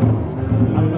I'm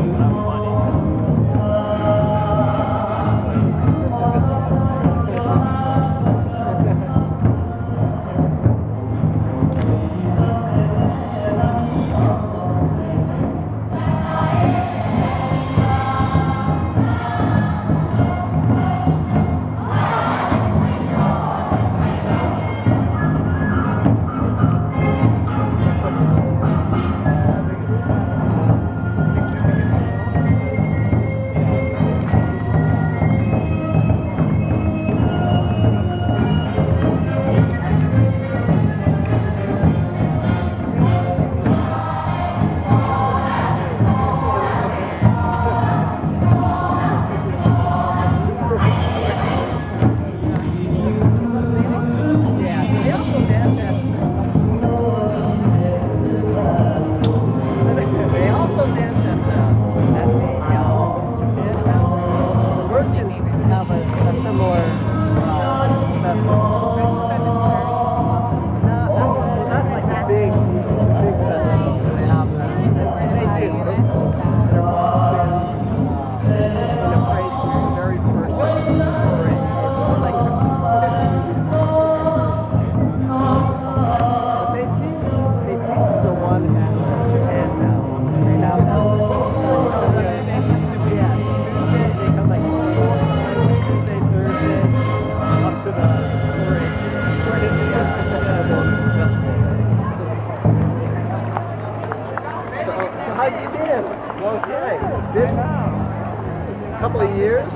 A couple of years?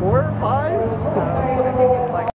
Four, five?